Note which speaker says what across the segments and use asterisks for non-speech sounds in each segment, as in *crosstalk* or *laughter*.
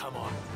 Speaker 1: Come on.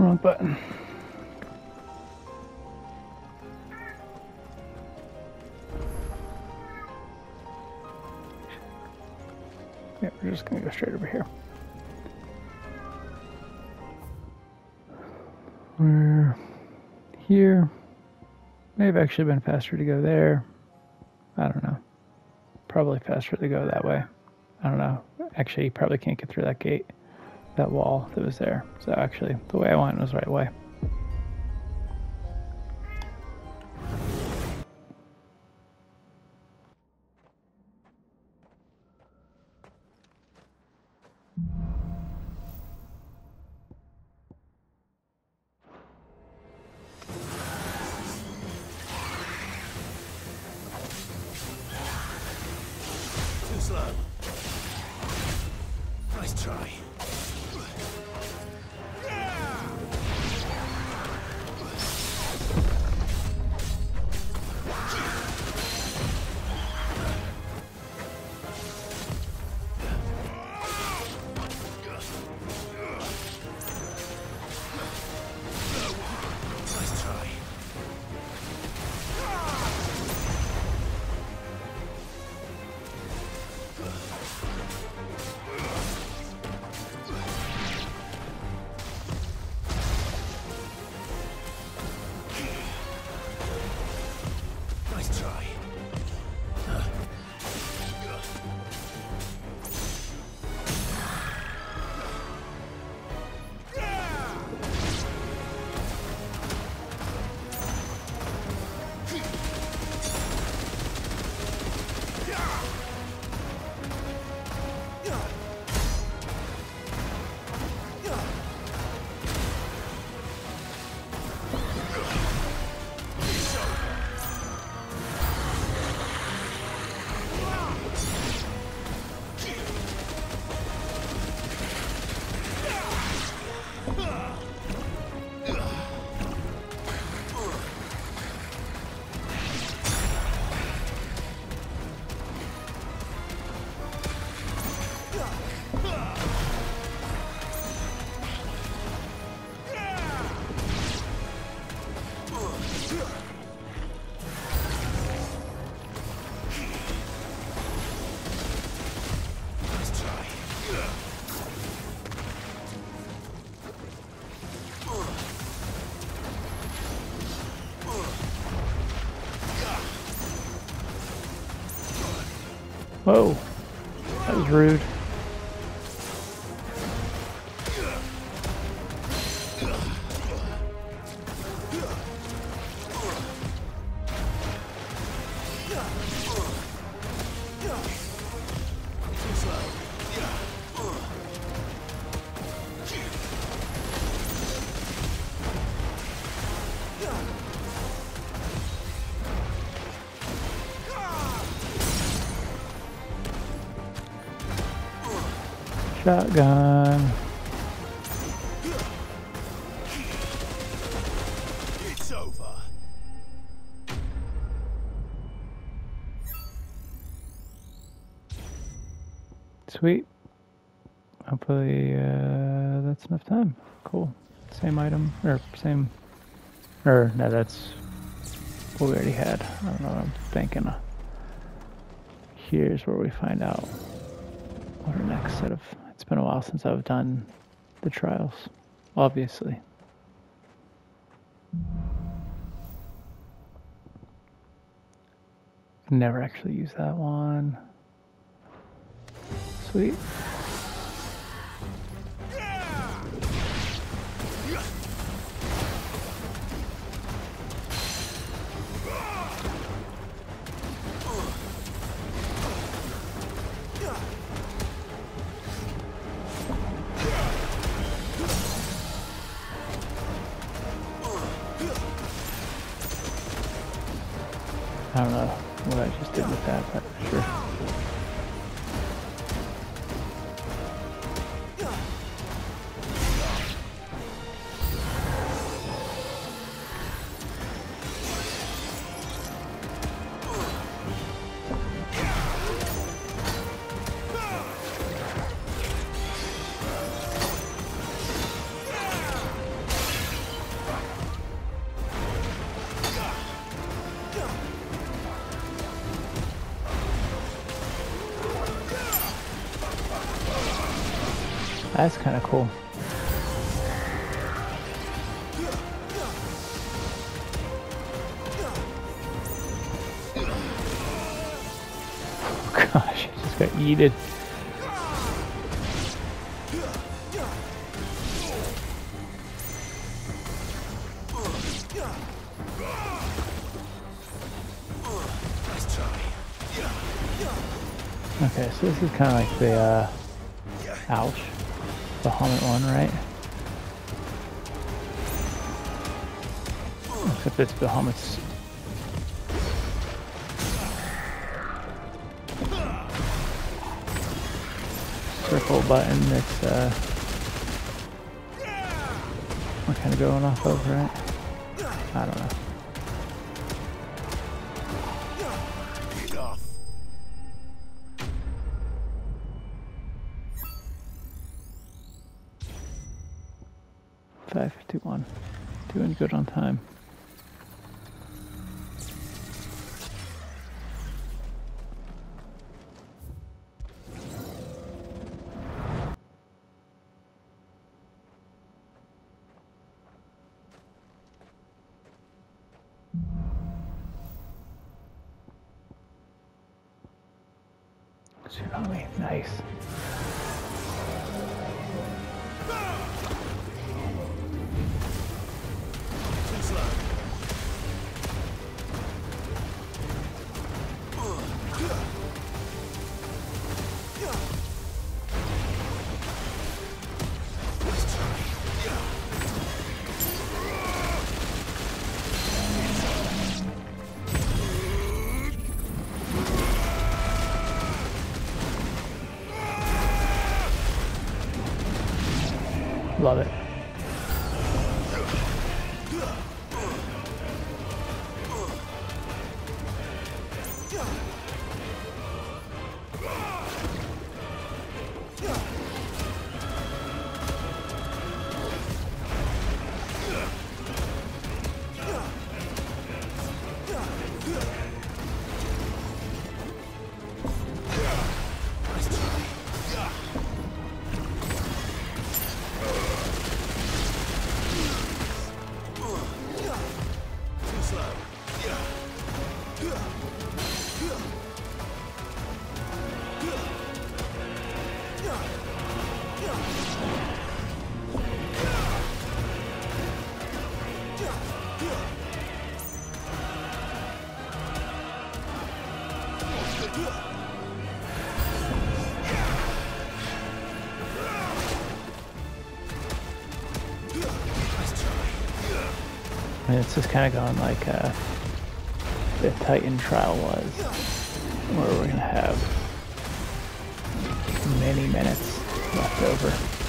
Speaker 2: Wrong button. Yeah, we're just gonna go straight over here. We're here. May have actually been faster to go there. I don't know. Probably faster to go that way. I don't know. Actually, you probably can't get through that gate, that wall that was there. So actually, the way I went was the right way. Whoa, that was rude. Shotgun.
Speaker 1: It's over.
Speaker 2: Sweet. Hopefully, uh, that's enough time. Cool. Same item or same or no, that's what we already had. I don't know what I'm thinking. Here's where we find out what our next set of. Been a while since I've done the trials, obviously. Never actually used that one. Sweet. What I just did with that, but sure. That's kind of cool. Oh *laughs* gosh, I just got yeeted. Okay, so this is kind of like the, uh, ouch, the helmet one, right? Except it's the helmet's circle button that's, uh, we're kind of going off of, right? I don't know. Doing good on time. Tsunami, nice. Love it. Mean, it's just kind of going like uh, the Titan trial was, where we're gonna have many minutes left over.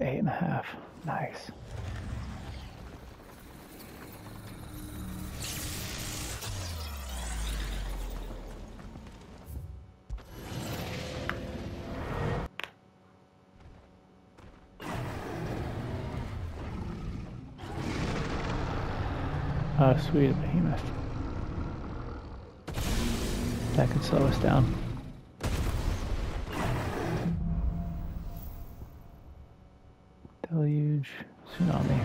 Speaker 2: Eight and a half. Nice. Oh, sweet, behemoth. That could slow us down. Deluge, tsunami.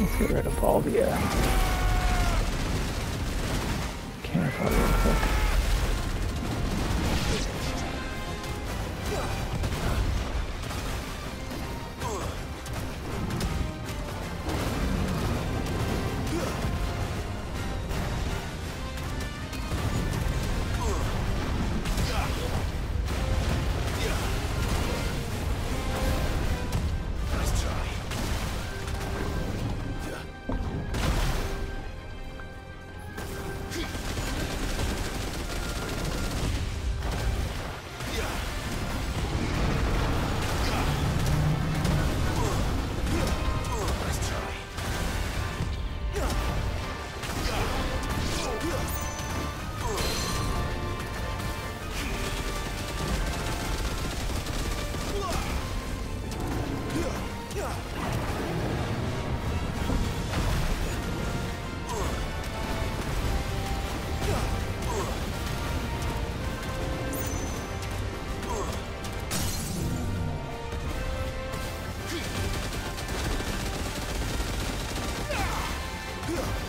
Speaker 2: Let's get rid of all the uh, real quick. Can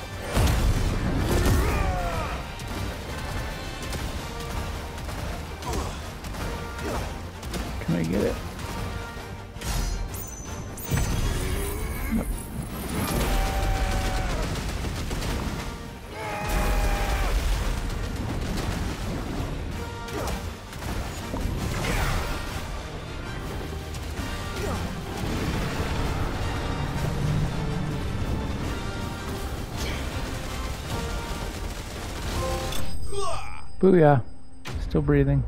Speaker 2: Booyah. Still breathing.